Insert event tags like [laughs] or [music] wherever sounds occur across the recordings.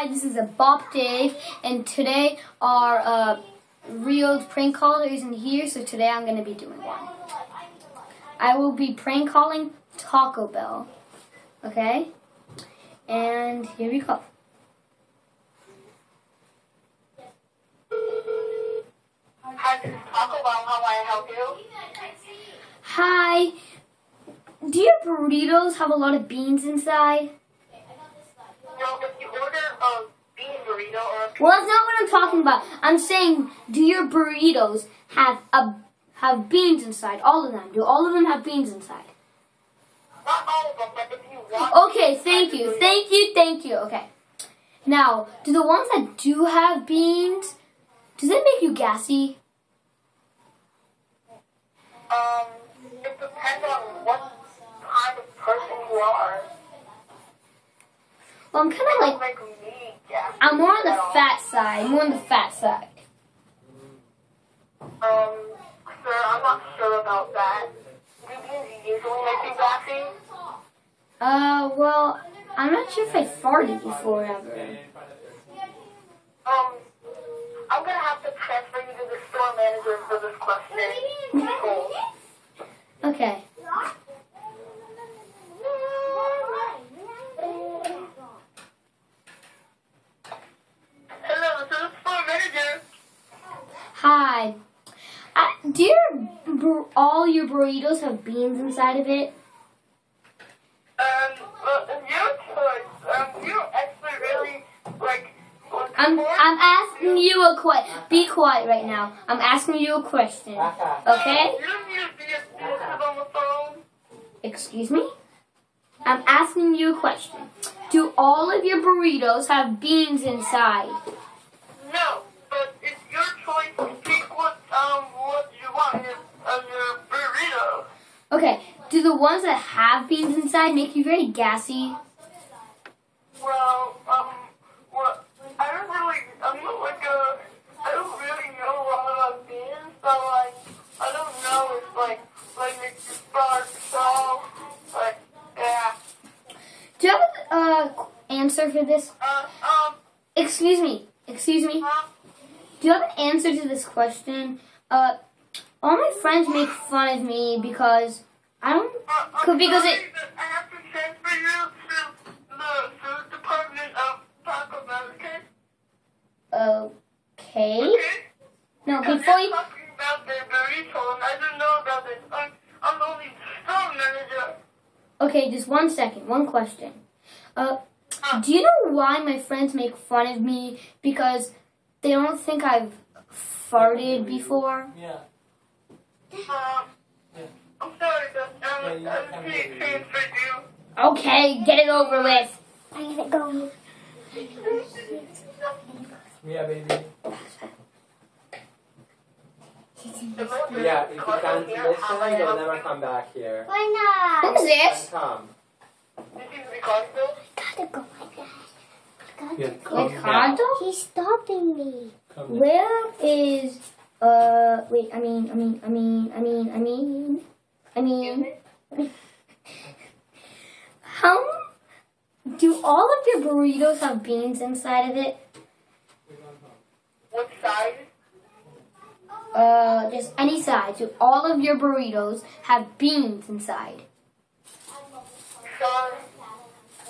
Hi, this is a Bop Dave, and today our uh, real prank caller isn't here, so today I'm going to be doing one. I will be prank calling Taco Bell, okay? And here we go. Hi, this is Taco Bell. How may I help you? Hi, do your burritos have a lot of beans inside? Well, if you order a bean burrito or Well, that's not what I'm talking about. I'm saying, do your burritos have a have beans inside? All of them. Do all of them have beans inside? not all of them, but if you want. Okay, thank you, thank you, thank you. Okay. Now, do the ones that do have beans, does it make you gassy? Um, it depends on what kind of person you are. Well, I'm kind of like, I'm more on the fat side, more on the fat side. Um, sir, I'm not sure about that. Do beans usually make you gassy? Uh, well, I'm not sure if I farted before ever. Um, I'm gonna have to transfer you to the store manager for this question. [laughs] Okay. Hello, this is the store manager. Hi. Uh, do your all your burritos have beans inside of it? Um, well, it's your choice. Um, you actually really, like, I'm. I'm asking you a question. Be quiet right now. I'm asking you a question. Okay? You don't need to be abusive on the phone. Excuse me? I'm asking you a question. Do all of your burritos have beans inside? No, but it's your choice to pick what, um, what you want in your, on your burrito. Okay. Do the ones that have beans inside make you very gassy? Well, um, well, I don't really, I'm not like a, I don't really know a lot about beans, so like, I don't know if like, like makes you start, so, like, yeah. Do you have an uh, answer for this? Uh, um, Excuse me. Excuse me. uh, Do you have an answer to this question? Uh, all my friends make fun of me because I don't. uh, I'm Could- because it- I have to transfer you to the food department of Taco Bell, okay? Okay. Okay? No, Because before you're talking about the burrito, and I don't know about it. I'm, I'm only store manager. Okay, just one second. One question. Uh, do you know why my friends make fun of me? Because they don't think I've farted before. Yeah. I'm sorry, but Yeah, I can can't do it. transfer you. Okay, get it over with. I gotta go. Yeah, baby. Yeah, if you can't here, listen, how I you'll never come back here. Why What is this? Come. This is Ricardo. Gotta go, my guy. Gotta Yeah, go. Ricardo? He's stopping me. Come. Where is wait, I mean I mean I mean I mean I mean I mean [laughs] how do all of your burritos have beans inside of it? What size? Uh just any side. Do all of your burritos have beans inside? Son,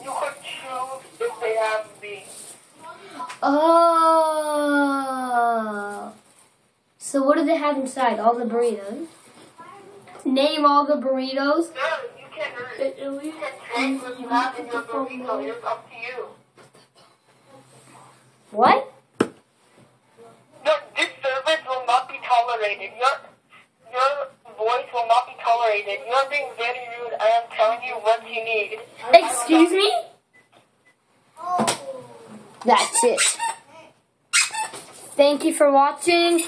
you could choose if they have beans. Oh So what do they have inside? All the burritos? Name all the burritos. No, you can't. You can take what you in your burrito. It's up to you. What? No, this service will not be tolerated. Your your voice will not be tolerated. You are being very rude. I am telling you what you need. Excuse me? That's it. Thank you for watching.